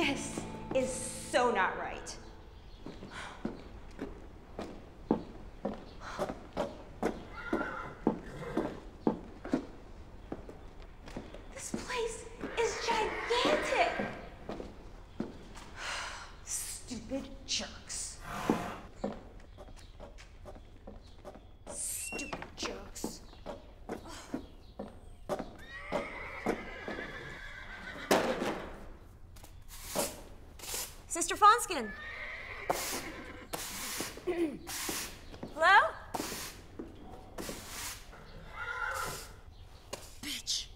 This is so not right. This place is gigantic. Stupid jerks. Stupid jerks. Sister Fonskin. Hello? Bitch.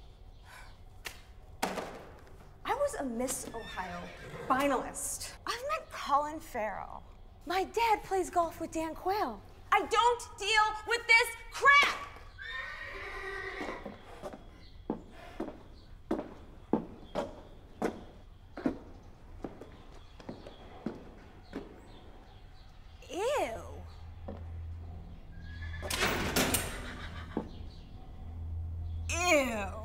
I was a Miss Ohio finalist. I've met Colin Farrell. My dad plays golf with Dan Quayle. I don't deal with this! Ew.